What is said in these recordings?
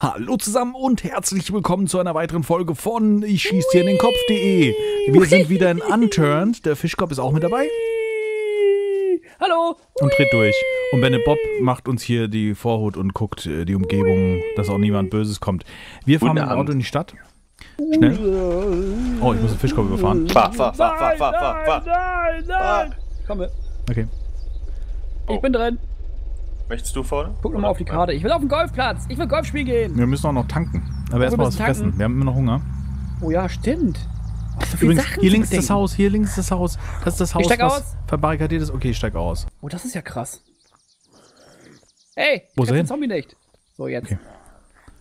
Hallo zusammen und herzlich willkommen zu einer weiteren Folge von Ich schieß dir in den Kopf.de. Wir sind wieder in Unturned. Der Fischkopf ist auch mit dabei Hallo. und dreht durch. Und Benne Bob macht uns hier die Vorhut und guckt äh, die Umgebung, dass auch niemand Böses kommt. Wir fahren mit dem. Auto in die Stadt. Schnell. Oh, ich muss den Fischkopf überfahren. Fahr, fahr, fahr, fahr, fahr, fahr, fahr. Nein, nein. Komm mit. Okay. Ich bin drin. Möchtest du vorne? Guck nochmal auf die Karte. Ich will auf den Golfplatz. Ich will Golf spielen gehen. Wir müssen auch noch tanken. Aber erstmal was müssen fressen. tanken. Wir haben immer noch Hunger. Oh ja, stimmt. Ach, so Übrigens, Sachen hier links ist das. Haus, hier links ist das Haus. Das ist das Haus, steig was aus. verbarrikadiert ist. Okay, ich steig aus. Oh, das ist ja krass. Ey, Wo ich er den hin? Zombie nicht. So, jetzt. Okay.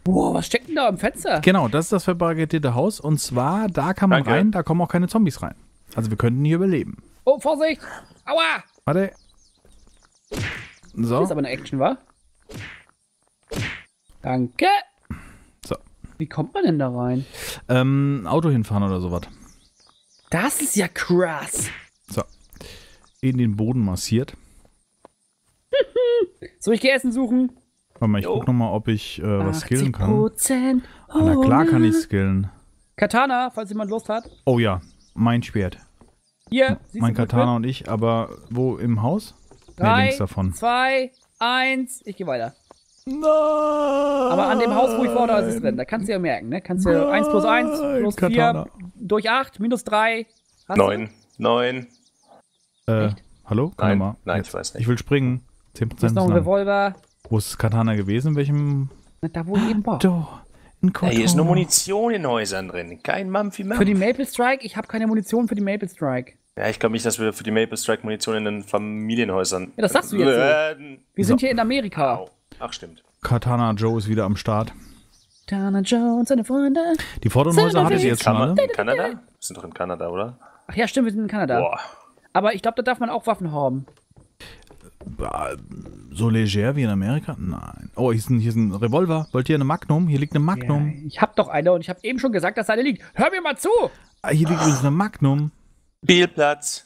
Wow, was steckt denn da im Fenster? Genau, das ist das verbarrikadierte Haus. Und zwar, da kann man Danke. rein, da kommen auch keine Zombies rein. Also wir könnten hier überleben. Oh, Vorsicht. Aua. Warte. Das So. ist aber eine Action, wa? Danke. So. Wie kommt man denn da rein? Ähm, Auto hinfahren oder sowas. Das ist ja krass. So. In den Boden massiert. So, ich gehe Essen suchen. Warte mal, ich guck noch mal, ob ich äh, was skillen kann. Ah, na klar kann ich skillen. Katana, falls jemand Lust hat. Oh ja, mein Schwert. Hier, mein Katana und ich, aber wo im Haus? Drei, links davon. zwei, eins. Ich gehe weiter. Nein! Aber an dem Haus, wo ich vor da ist es drin. Da kannst du ja merken, ne? Kannst du 1 plus 1 Nein, plus Katana. 4 durch 8 minus 3. Hast Neun. Neun. Äh, Echt? hallo? Kann Nein, mal. nein, Jetzt. ich weiß nicht. Ich will springen. 10% Du? Ist noch ein lang. Revolver. Wo ist das Katana gewesen? In welchem? Na, Da, wo ich eben war. Ein Ja, hier ist nur. Munition in Häusern drin. Kein Mumphy Mumph. Für die Maple Strike? Ich habe keine Munition für die Maple Strike. Ja, ich glaube nicht, dass wir für die Maple Strike Munition in den Familienhäusern. Ja, das sagst du jetzt. Äh, Wir sind hier in Amerika. Ach, stimmt. Katana Joe ist wieder am Start. Dana Jones und seine Freunde. Die vorderen Häuser hattet ihr jetzt schon alle? in Kanada? Wir sind doch in Kanada, oder? Ach ja, stimmt, wir sind in Kanada. Boah. Aber ich glaube, da darf man auch Waffen haben. So leger wie in Amerika? Nein. Oh, hier ist ein, hier ist ein Revolver. Wollt ihr eine Magnum? Hier liegt eine Magnum. Ja, ich habe doch eine und ich habe eben schon gesagt, dass eine liegt. Hör mir mal zu! Ah, hier liegt übrigens eine Magnum. Spielplatz.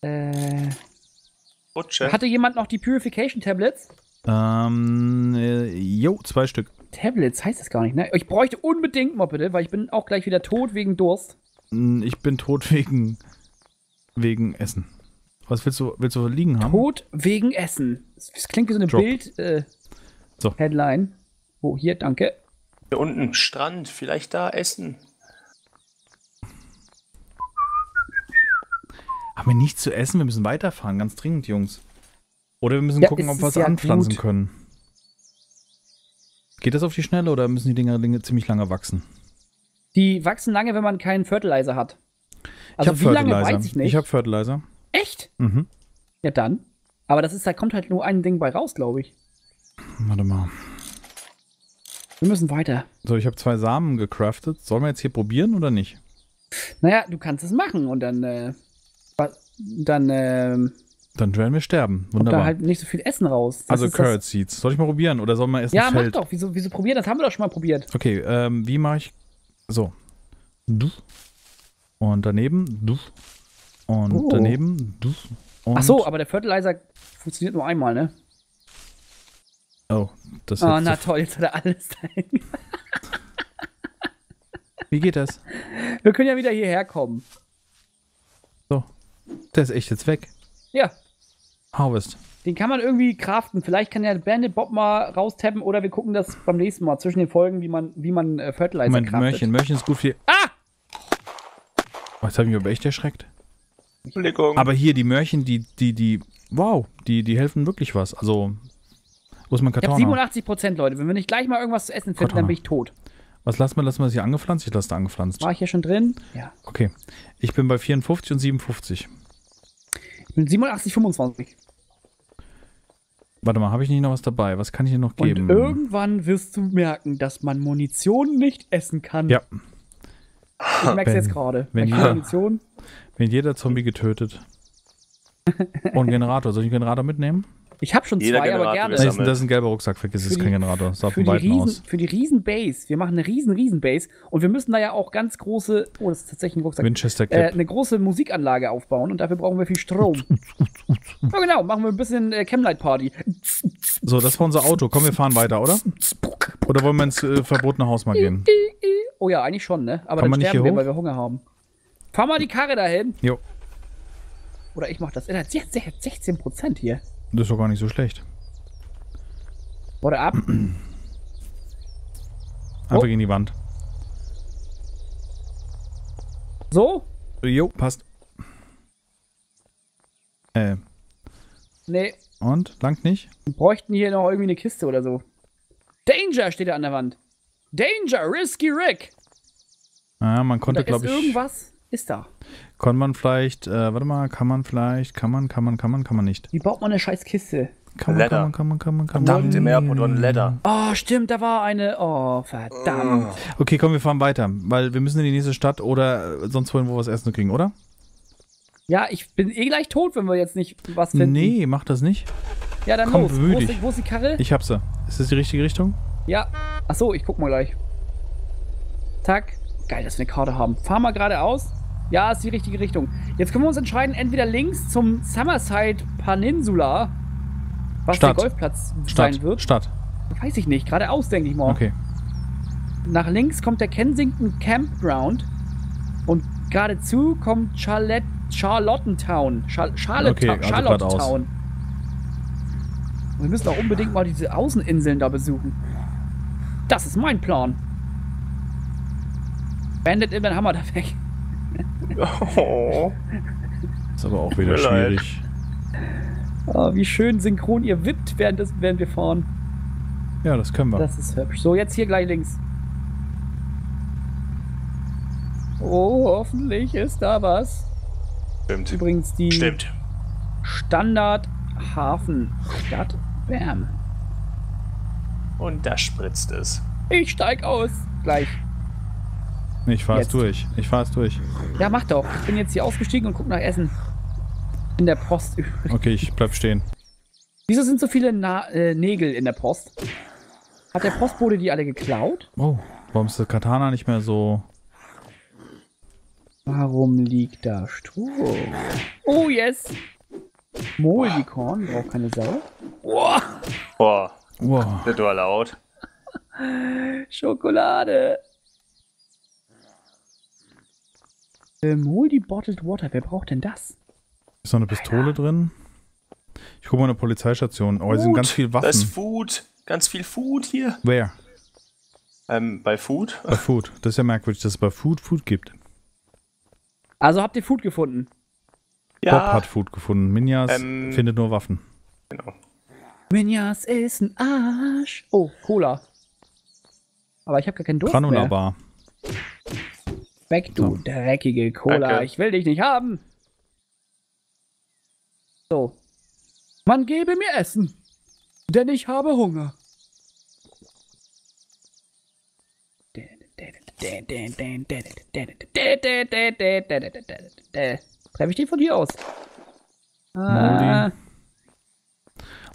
Äh, Rutsche. hatte jemand noch die Purification Tablets? Ähm, äh, jo, zwei Stück. Tablets heißt das gar nicht, ne? Ich bräuchte unbedingt mal bitte, weil ich bin auch gleich wieder tot wegen Durst. Hm, Ich bin tot wegen, wegen Essen. Was willst du, willst du liegen haben? Tot wegen Essen. Das, klingt wie so eine Drop. Bild äh, So. Headline. Oh, hier, danke. Hier unten Strand. Vielleicht da essen. Haben wir nichts zu essen? Wir müssen weiterfahren, ganz dringend, Jungs. Oder wir müssen Ja, gucken, ob wir was ja anpflanzen gut. können. Geht das auf die Schnelle oder müssen die Dinger Dinge ziemlich lange wachsen? Die wachsen lange, wenn man keinen Fertilizer hat. Also hab wie lange weiß ich nicht. Ich habe Fertilizer. Echt? Mhm. Ja dann. Aber das ist, da kommt halt nur ein Ding bei raus, glaube ich. Warte mal. Wir müssen weiter. So, ich habe zwei Samen gecraftet. Sollen wir jetzt hier probieren oder nicht? Naja, du kannst es machen und dann, äh, dann, ähm, Dann werden wir sterben. kommt da Wunderbar. halt nicht so viel Essen raus. Das also ist Carrot Seeds. Soll ich mal probieren oder soll man erst Ja, mach Feld? doch. Wieso, wieso probieren? Das haben wir doch schon mal probiert. Okay, ähm, wie mache ich. So. Du. Und daneben. Du. Und Oh. daneben. Du. Und, Ach so, aber der Fertilizer funktioniert nur einmal, ne? Oh, das Ah, jetzt na so- toll, jetzt hat er alles dahin. Wie geht das? Wir können ja wieder hierher kommen. Der ist echt jetzt weg. Ja, Harvest. den kann man irgendwie craften. Vielleicht kann der Bandit Bob mal raustappen oder wir gucken das beim nächsten Mal zwischen den Folgen, wie man, wie man äh, Fertilizer Moment, craftet. Mörchen. Mörchen ist gut für. Ah! Oh, jetzt habe ich mich aber echt erschreckt. Entschuldigung. Aber hier, die Mörchen, die, die, die. Wow, die, die helfen wirklich was. Also. Wo ist mein Ich habe Katana? 87 Prozent, Leute. Wenn wir nicht gleich mal irgendwas zu essen finden, Katana. dann bin ich tot. Was lassen wir? Lassen wir das hier angepflanzt? Ich lasse da angepflanzt. War ich hier schon drin? Ja. Okay. Ich bin bei 54 und 57. Ich bin 87, 25. Warte mal, habe ich nicht noch was dabei? Was kann ich hier noch geben? Und irgendwann wirst du merken, dass man Munition nicht essen kann. Ja, Ich merke es jetzt gerade. wenn Ich jeder- Munition. wenn jeder Zombie getötet. Und Generator. Soll ich einen Generator mitnehmen? Ich habe schon Jeder zwei, aber Generator gerne. ist Das ist, ein- das ist ein gelber Rucksack, vergiss es, kein Generator. Sah Für die, riesen, aus. für die riesen Base. Wir machen eine riesen, riesen Base. Und wir müssen da ja auch ganz große, oh, das ist tatsächlich ein Rucksack, Winchester äh, eine große Musikanlage aufbauen. Und dafür brauchen wir viel Strom. ja, genau. Machen wir ein bisschen äh, Chemlight Party. So, das war unser Auto. Komm, wir fahren weiter, oder? Oder wollen wir ins äh, verbotene Haus mal gehen? Oh ja, eigentlich schon, ne? Aber Kann dann sterben wir, hoch? weil wir Hunger haben. Fahr mal die Karre dahin. Jo, Oder ich mach das. Er hat 16 Prozent hier. Das ist doch gar nicht so schlecht. Oder ab. Einfach Oh. gegen die Wand. So? Jo, passt. Äh, Nee, und? Langt nicht? wir bräuchten hier noch irgendwie eine Kiste oder so. Danger steht da an der Wand. Danger, Risky Rick. Ah, man konnte, glaube ich. irgendwas. Ist da. Kann man vielleicht, äh, warte mal, kann man vielleicht, kann man, kann man, kann man, kann man nicht. Wie baut man eine scheiß Kiste? Kann man, kann man, kann man, kann man, kann man. Verdammt, im Airport und Leather. Oh, stimmt, da war eine. Oh, verdammt. Okay, komm, wir fahren weiter, weil wir müssen in die nächste Stadt oder äh, sonst wohin, wo wir was essen kriegen, oder? Ja, ich bin eh gleich tot, wenn wir jetzt nicht was finden. Nee, mach das nicht. Ja, dann komm, los. Wo ist, wo ist die Karre? Ich hab sie. Ist das die richtige Richtung? Ja. Achso, ich guck mal gleich. Tack. Geil, dass wir eine Karte haben. Fahr mal geradeaus. Ja, ist die richtige Richtung. Jetzt können wir uns entscheiden, entweder links zum Summerside Peninsula, was Stadt. der Golfplatz Stadt. sein wird. Stadt. Weiß ich nicht. Geradeaus, denke ich mal. Okay. Nach links kommt der Kensington Campground. Und geradezu kommt Charlotte, Charlottentown. Char Charlotte, Okay, also. Charlottetown. Wir müssen auch unbedingt mal diese Außeninseln da besuchen. Das ist mein Plan. Bandit in den Hammer da weg. Oh. Ist aber auch wieder schwierig. Oh, wie schön synchron ihr wippt, während, das, während wir fahren. Ja, das können wir. Das ist hübsch. So, jetzt hier gleich links. Oh, hoffentlich ist da was. Stimmt. Übrigens die Stimmt. Standard Hafenstadt Bern. Und da spritzt es. Ich steig aus. Gleich. Nee, ich fahr's Jetzt. durch. Ich fahr's durch. Ja, mach doch. Ich bin jetzt hier ausgestiegen und guck nach Essen. In der Post. Okay, ich bleib stehen. Wieso sind so viele Na äh, Nägel in der Post? Hat der Postbote die alle geklaut? Oh, warum ist das Katana nicht mehr so. Warum liegt da Stroh? Oh, yes. Moldikorn, braucht keine Sau. Boah, Boah, Wow. das war laut. Schokolade. Äh, Moldy Bottled Water, wer braucht denn das? Ist noch eine Pistole drin? Ich guck mal eine Polizeistation. Oh, hier sind Food. ganz viel Da ist Waffen. Food. Ganz viel Food hier. Where? Ähm, bei Food? Bei Food. Das ist ja merkwürdig, dass es bei Food Food gibt. Also habt ihr Food gefunden? Bob hat Food gefunden. Minjas Ähm, findet nur Waffen. genau. Minjas ist ein Arsch. Oh, Cola. Aber ich habe gar keinen Durst Granular mehr. Bar. Weg, du So. dreckige Cola. Danke. Ich will dich nicht haben. So. Man gebe mir Essen, denn ich habe Hunger. Treffe ich die von hier aus? Ah,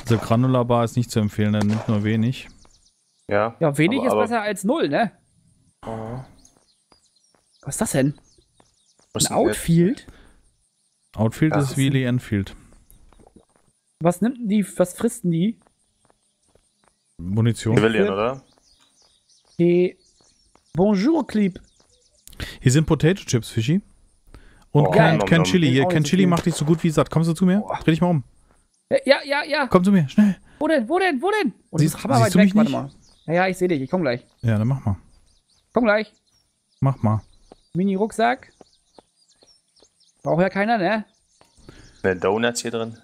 Also Granular Bar ist nicht zu empfehlen, er nimmt nur wenig. Ja. ja, wenig aber, ist aber, besser als null, ne? Was ist das denn? Was Ein Outfield? Outfield Das ist ist wie ein- Lee Enfield. Was nimmt denn die, was frisst denn die? Munition. Civilian, oder? Die Bonjour Clip. Hier sind Potato Chips, Fischi. Und Oh, kein, nom, kein. Chili. Hier, Auch kein Chili macht dich so gut wie satt. Kommst du zu mir? Dreh dich mal um. Ja, ja, ja. Komm zu mir, schnell. Wo denn? Wo denn? Wo denn? Oh, Siehst- hammerweit siehst du weg. mich Warte nicht? mal. Ja, ja, ich sehe dich. Ich komm gleich. Ja, dann mach mal. Komm gleich. Mach mal. Mini-Rucksack. Braucht ja keiner, ne? Ne, Donuts hier drin.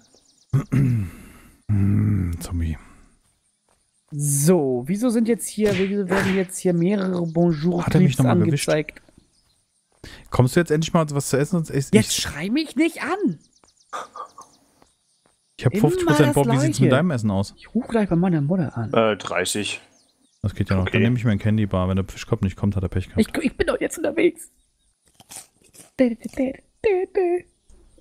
Hm, Zombie. So, wieso sind jetzt hier, wieso werden jetzt hier mehrere bonjour Hat er mich Clips noch mal gewischt? angezeigt? Kommst du jetzt endlich mal was zu essen? Sonst Jetzt ich schrei mich nicht an. ich habe immer 50% das Bob. Wie sieht's mit deinem Essen aus? Ich rufe gleich bei meiner Mutter an. Äh, 30. Das geht ja noch. Okay. Dann nehme ich mir einen Candy Bar. Wenn der Fischkopf nicht kommt, hat er Pech gehabt. Ich, ich bin doch jetzt unterwegs.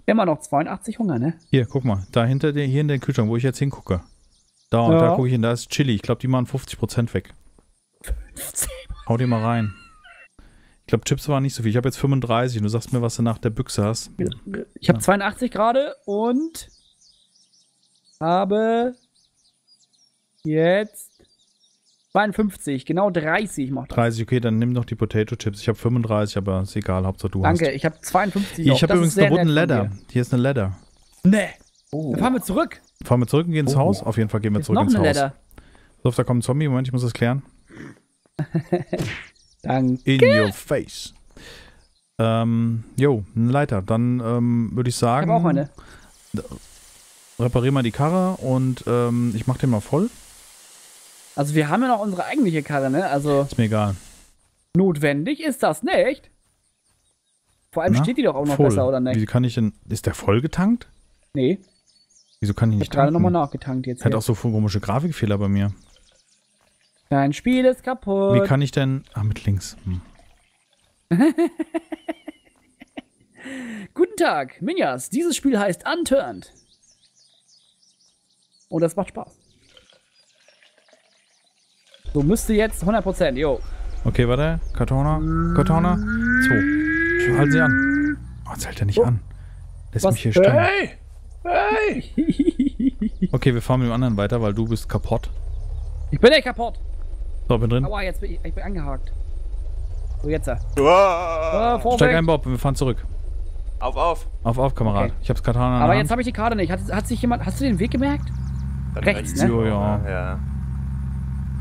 Immer noch 82 Hunger, ne? Hier, guck mal. Da hinter dir, hier in den Kühlschrank, wo ich jetzt hingucke. Da, und Ja. da gucke ich hin, da ist Chili. Ich glaube, die machen 50% weg. Hau dir mal rein. Ich glaube, Chips waren nicht so viel. Ich habe jetzt 35 und du sagst mir, was du nach der Büchse hast. Ich habe 82 gerade und habe jetzt 52, genau 30 macht das. 30, okay, dann nimm doch die Potato Chips. Ich habe 35, aber ist egal, Hauptsache du Danke, hast. ich habe 52 Ich noch. habe übrigens eine Wooden Ladder. Hier ist eine Ladder. Nee. Dann fahren wir zurück. Fahren wir zurück und gehen ins Oh. Haus? Auf jeden Fall gehen wir Ist zurück noch ins eine Haus. Ladder. So, da kommt ein Zombie. Moment, ich muss das klären. Danke. In your face. Ähm, jo, eine Leiter. Dann ähm, würde ich Ich sagen, habe auch eine. reparier mal die Karre und ähm, ich mach den mal voll. Also wir haben ja noch unsere eigentliche Karre, ne? Also Ist mir egal. notwendig ist das nicht. Vor allem Na, steht die doch auch noch voll. besser, oder nicht? Wie kann ich denn. Ist der voll getankt? Nee, Wieso kann ich ich nicht gerade tanken? nochmal nachgetankt jetzt. Hat auch so komische Grafikfehler bei mir. Dein Spiel ist kaputt. Wie kann ich denn. Ah, mit links. Hm. Guten Tag, Minjas. Dieses Spiel heißt Unturned. Und das macht Spaß. So müsste jetzt 100%, jo. Okay, warte. Kartona. Kartona. Zwei. Halten Sie an. Oh, jetzt hält er nicht Oh. an. Lässt Was? mich hier stehen. Hey! Hey! Okay, wir fahren mit dem anderen weiter, weil du bist kaputt. Ich bin echt kaputt. So, bin drin. Aua, jetzt bin ich, ich bin angehakt. So, jetzt. Vorsicht. Steig ein, Bob. Wir fahren zurück. Auf, auf! Auf, auf, Kamerad. Okay. Ich hab's Katana Aber jetzt habe ich die Karte nicht. Hat, hat sich jemand. Hast du den Weg gemerkt? Dann Rechts, rechts, ne? Jo, ja. ja.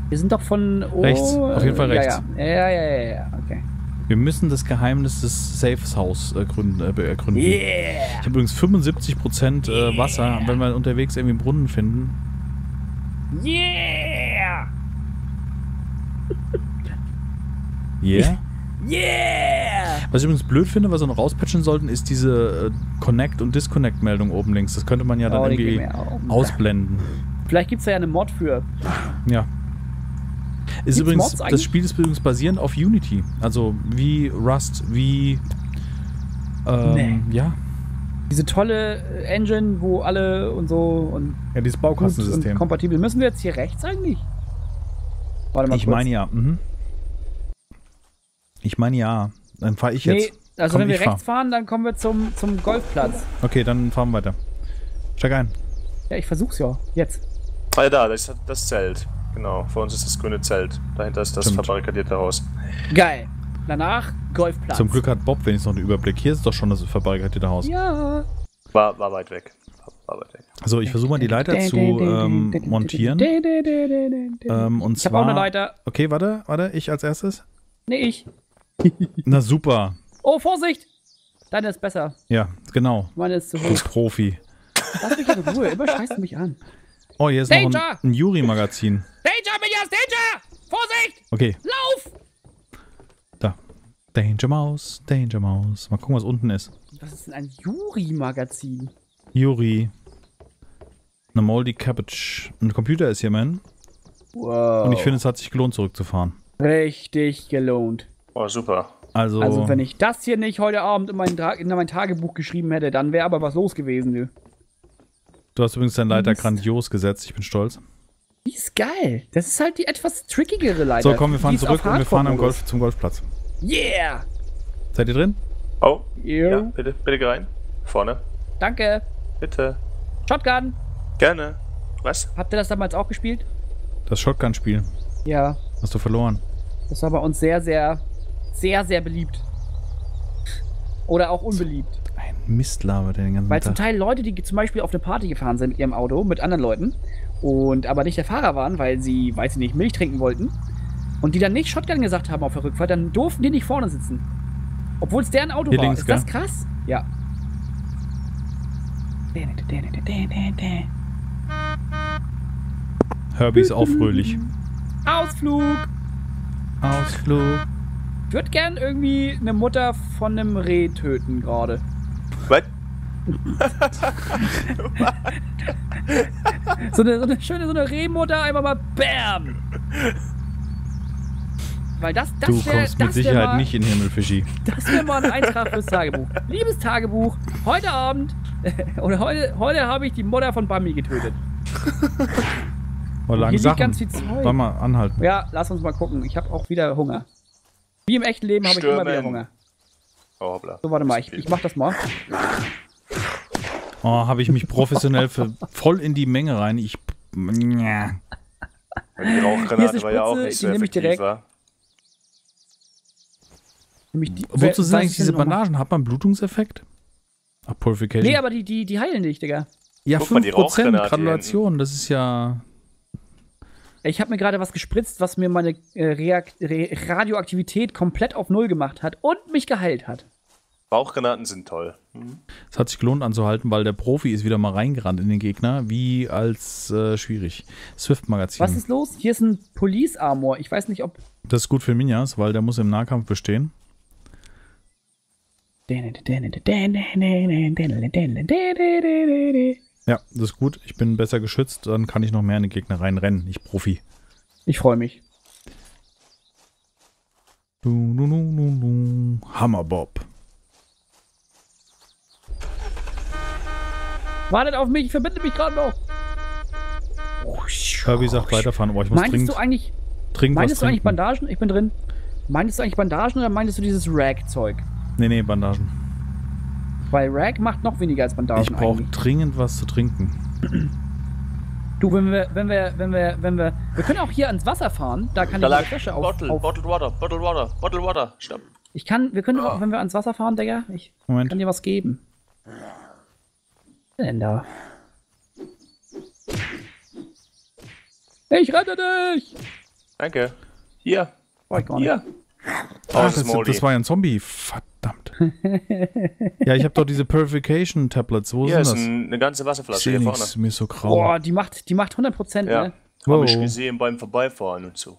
Wir sind doch von. Oh, Rechts, auf jeden Fall rechts. Ja, ja, ja, ja, ja, okay. Wir müssen das Geheimnis des Safes Haus äh, gründen. Äh, ergründen. Yeah! Ich habe übrigens 75% äh, Wasser. Wenn wir unterwegs irgendwie einen Brunnen finden. Yeah! Yeah. Yeah! Was ich übrigens blöd finde, was wir noch rauspatchen sollten, ist diese Connect- und Disconnect-Meldung oben links. Das könnte man ja dann Oh, irgendwie ausblenden. Vielleicht gibt es da ja eine Mod für. Ja. Ist Gibt's übrigens, das? Spiel ist übrigens basierend auf Unity. Also wie Rust, wie. Ähm, Nee. Ja. Diese tolle äh, Engine, wo alle und so und Ja, dieses Baukastensystem. kompatibel. Müssen wir jetzt hier rechts eigentlich? Warte mal Ich kurz. meine ja. Mhm. Ich meine ja. Dann fahre ich Nee, jetzt. also Komm, wenn wir ich fahr. rechts fahren, dann kommen wir zum, zum Golfplatz. Okay, dann fahren wir weiter. Steig ein. Ja, ich versuch's ja. Jetzt. Ah, ja, da, das ist das Zelt. Genau, vor uns ist das grüne Zelt. Dahinter ist das Stimmt. verbarrikadierte Haus. Geil. Danach Golfplatz. Zum Glück hat Bob wenigstens noch den Überblick. Hier ist doch schon das verbarrikadierte Haus. Ja. War, war weit weg. War, weit weg. So, ich versuche mal die Leiter zu ähm, montieren. Ähm, und Ich habe auch eine Leiter. Okay, warte, warte, ich als erstes. Nee, ich. Na super. Oh, Vorsicht! Deine ist besser. Ja, genau. Meine ist zu Du hoch. bist Profi. Lass mich in Ruhe. Immer scheißt du mich an. Oh, hier ist noch Danger! ein, ein Yuri-Magazin. Danger, Minjas, Danger! Vorsicht! Okay, Lauf! da. Danger Mouse, Danger Mouse. Mal gucken, was unten ist. Was ist denn ein Juri-Magazin? Yuri. Eine Moldy Cabbage. Ein Computer ist hier, man. Wow. Und ich finde, es hat sich gelohnt, zurückzufahren. Richtig gelohnt. Oh, super. Also, Also, wenn ich das hier nicht heute Abend in mein, in mein Tagebuch geschrieben hätte, dann wäre aber was los gewesen, du. Du hast übrigens deinen Leiter Mist. grandios gesetzt. Ich bin stolz. Die ist geil. Das ist halt die etwas trickigere Leiter. So, komm, wir fahren Die zurück und wir fahren am. Golf, zum Golfplatz. Yeah! Seid ihr drin? Oh, Jo. ja, bitte, bitte rein. Vorne. Danke. Bitte. Shotgun. Gerne. Was? Habt ihr das damals auch gespielt? Das Shotgun-Spiel. Ja. Hast du verloren. Das war bei uns sehr, sehr, sehr, sehr beliebt. Oder auch unbeliebt. Ein Mistlaber, der den ganzen Weil zum Tag. Teil Leute, die zum Beispiel auf eine Party gefahren sind mit ihrem Auto, mit anderen Leuten, und aber nicht der Fahrer waren, weil sie, weiß ich nicht, Milch trinken wollten, und die dann nicht Shotgun gesagt haben auf der Rückfahrt, dann durften die nicht vorne sitzen. Obwohl es deren Auto Hier war. links, Ist das gell? krass? Ja. Herbie ist auch fröhlich. Ausflug! Ausflug. Ich würde gern irgendwie eine Mutter von einem Reh töten gerade. Was? So eine, so eine schöne, so eine Rehmutter, einfach mal BAM! weil das, das Du wär, kommst mit Sicherheit mal, nicht in den Himmel, Fischi. Das wäre mal ein Eintrag fürs Tagebuch. Liebes Tagebuch, heute Abend oder heute, heute habe ich die Mutter von Bambi getötet. Oh, lang Hier liegt Sachen. ganz viel Zeug. Wollen wir anhalten? Ja, lass uns mal gucken. Ich habe auch wieder Hunger. Wie im echten Leben habe ich immer wieder. Hunger. Oh, hoppla. So, warte mal, ich, ich mach das mal. Oh, habe ich mich professionell für voll in die Menge rein. Ich. Ja. Die Hier ist Rauchgranate war ja auch nicht so die nehme ich effektiv, direkt. wa? Nämlich die, Wozu sind eigentlich ich diese mal? Bandagen? Hat man einen Blutungseffekt? Ach, Purification. Nee, aber die, die, die heilen dich, Digga. ja, Guck mal, die 5% Rauchgranate hier Gratulation. Das ist ja. Ich habe mir gerade was gespritzt, was mir meine äh, Reak Re Radioaktivität komplett auf Null gemacht hat und mich geheilt hat. Rauchgranaten sind toll. Hm. Es hat sich gelohnt anzuhalten, weil der Profi ist wieder mal reingerannt in den Gegner, wie als äh, schwierig. Swift-Magazin. Was ist los? Hier ist ein Police Armor. Ich weiß nicht, ob. Das ist gut für Minjas, weil der muss im Nahkampf bestehen. Ja, das ist gut. Ich bin besser geschützt, dann kann ich noch mehr in den Gegner reinrennen. Ich Profi. Ich freue mich. Du, du, du, du, du. Hammerbob. Wartet auf mich, ich verbinde mich gerade noch. Kirby sagt weiterfahren, aber ich muss Meintest dringend, du eigentlich, dringend was meintest du eigentlich. Bandagen? Ich bin drin. Meintest du eigentlich Bandagen oder meintest du dieses Rag-Zeug? Nee, nee, Bandagen. Weil Rag macht noch weniger als Bandagen Ich brauche dringend was zu trinken. Du, wenn wir, wenn wir, wenn wir, wenn wir, wir können auch hier ans Wasser fahren. Da kann Da ich die Flasche auf, Bottle, auf. Bottled Water, Bottled Water, Bottled Water. Stopp. Ich kann, wir können Ah. auch, wenn wir ans Wasser fahren, Digga, ich Moment. kann dir was geben. Was denn da? Ich rette dich! Danke. Hier. War ich gar nicht. Hier. Ach, Oh, das, Smolly. das war ja ein Zombie. Verdammt. ja, ich habe doch diese Purification Tablets. Wo Hier sind ist das? ein, eine ganze Wasserflasche hier vorne. Mir ist so grau. Boah, die macht, die macht 100% Ja. ne? Habe ich Wow. gesehen beim Vorbeifahren und so.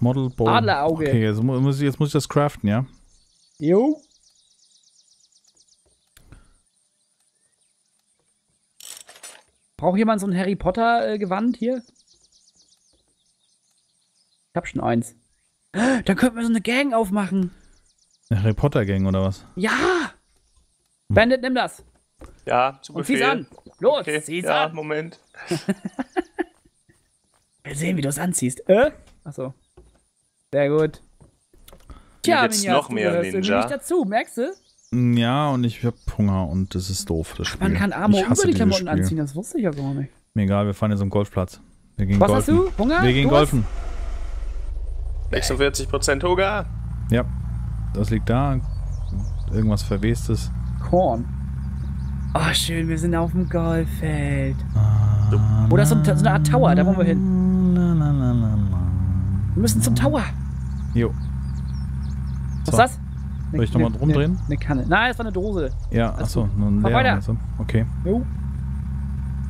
Model Bowl. Adlerauge. Okay, jetzt mu- muss, ich, jetzt muss ich das craften, ja? Jo. Braucht jemand so ein Harry Potter äh, Gewand hier? Ich hab schon eins. Dann könnten wir so eine Gang aufmachen. Harry Potter Gang oder was? Ja! Bandit, nimm das. Ja, zu Und zieh's Befehl. an. Los, Okay. zieh's Ja, an. Moment. Wir sehen, wie du es anziehst. Äh? Achso. Sehr gut. Tja, jetzt Minjas, noch mehr gehörst Ninja. nicht dazu, merkst du? Mm, Ja, und ich habe Hunger und das ist doof. Das Spiel. Man kann hasse über die Klamotten anziehen, das wusste ich ja gar nicht. Mir egal, wir fahren jetzt am Golfplatz. Wir gehen Was golfen. hast du? Hunger? Wir gehen Du hast- golfen. 46% Hunger. Ja, das liegt da. Irgendwas Verwestes. Korn. Oh, schön, wir sind auf dem Golffeld. Ah, ist so, so eine Art Tower, da wollen wir hin. La, la, la. Wir müssen zum Tower. Jo, Was So. ist das? Soll ich noch mal rumdrehen? Eine, eine Kanne. Nein, das war eine Dose. ja, achso, nur ein Fahr leerer. weiter. Also. Okay. Jo.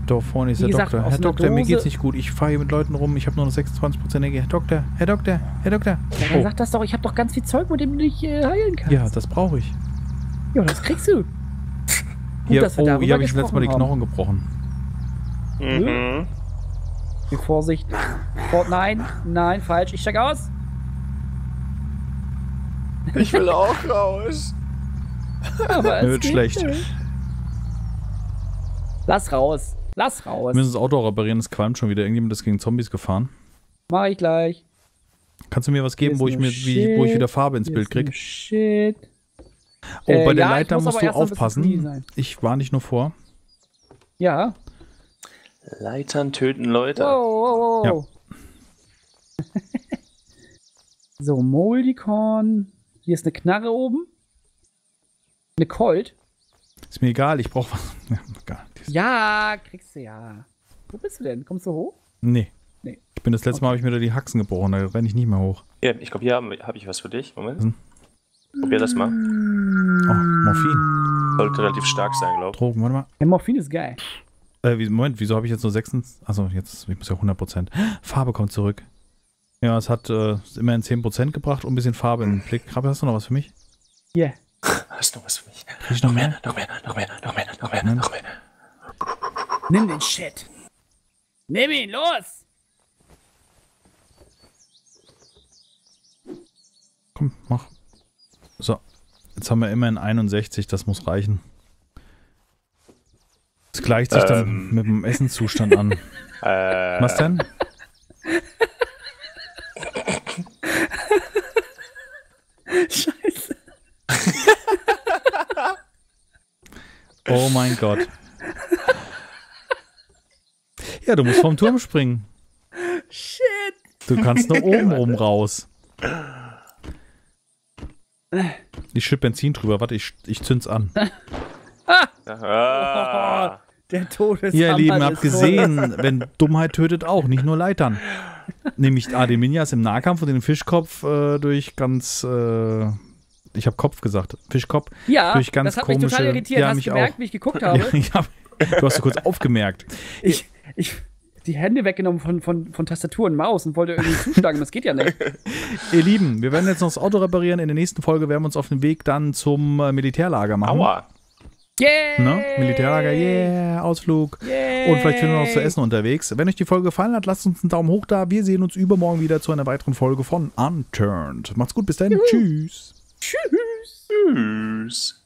Da vorne ist Wie der gesagt, Doktor. Herr Doktor, mir Dose- geht's nicht gut. Ich fahre hier mit Leuten rum. Ich habe nur noch 26% Energie. Herr Doktor, Herr Doktor, Herr Doktor. Ja, dann Oh, sag das doch, ich habe doch ganz viel Zeug, mit dem du dich äh, heilen kannst. ja, das brauche ich. Ja, das kriegst du. Gut, oh, hier habe ich letztes Mal die gesprochen haben. Knochen gebrochen. Mhm. Mit Vorsicht. Oh, nein, nein, falsch. Ich steig aus. Ich will auch raus. Aber es Mir wird geht schlecht. nicht. Lass raus. Lass raus. Wir müssen das Auto reparieren, es qualmt schon wieder. Irgendjemand ist gegen Zombies gefahren. Mach ich gleich. Kannst du mir was geben, wo ich, mir, wie, wo ich wieder Farbe ins Hier Bild krieg? Shit. Oh, Äh, bei der ja, ich Leiter muss musst du aufpassen. Ich war nicht nur vor. Ja. Leitern töten Leute. Wow, wow, wow. so, Moldicorn. Hier ist eine Knarre oben. Eine Colt. Ist mir egal, ich brauche was. Ja, egal. Ja, kriegst du ja. Wo bist du denn? Kommst du hoch? Nee. Nee. Ich bin das letzte Mal, habe ich mir da die Haxen gebrochen, da renne ich nicht mehr hoch. Hier, ich glaube, hier habe hab ich was für dich. Moment. Hm. Probier das mal. Oh, Morphin. Sollte relativ stark sein, glaube ich. Drogen, warte mal. Der Morphin ist geil. Äh, wie, Moment, wieso habe ich jetzt nur 6? Also jetzt, ich muss ja 100%. Farbe kommt zurück. Ja, es hat äh, immerhin 10% gebracht und ein bisschen Farbe in den Blick. Krabbe, hast du noch was für mich? Yeah. Hast du noch was für mich? Krieg ich noch mehr? Noch mehr, noch mehr, noch mehr, noch mehr, noch mehr. Nimm den Shit. Nimm ihn, los! komm, mach. So. Jetzt haben wir immerhin 61, das muss reichen. Das gleicht sich dann Ähm. mit dem Essenszustand an. Äh, Was denn? Scheiße. Oh mein Gott. Ja, du musst vom Turm springen. Shit. Du kannst nur oben rum raus. Ich schütt Benzin drüber. Warte, ich, ich zünd's an. Ah, Der Todeshammer Ihr Lieben, habt gesehen, wenn Dummheit tötet auch, nicht nur Leitern. Nämlich Ademinias im Nahkampf und den Fischkopf äh, durch ganz. Äh, ich habe Kopf gesagt. Fischkopf. Ja, durch ganz das hat mich total komische- irritiert. Ja, Hast du gemerkt, auch. wie ich geguckt Ja, habe? ich hab, du hast so kurz aufgemerkt. Ich, ich, die Hände weggenommen von, von, von Tastatur und Maus und wollte irgendwie zuschlagen. Das geht ja nicht. Ihr Lieben, wir werden jetzt noch das Auto reparieren. In der nächsten Folge werden wir uns auf den Weg dann zum äh, Militärlager machen. aua. Yeah! Ne? Militärlager, yeah, Ausflug. Yeah. Und vielleicht finden wir noch zu essen unterwegs. Wenn euch die Folge gefallen hat, lasst uns einen Daumen hoch da. Wir sehen uns übermorgen wieder zu einer weiteren Folge von Unturned. Macht's gut, bis dann. Tschüss. Tschüss. Tschüss.